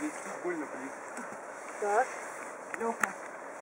блестит, больно блестит. Так. Леха,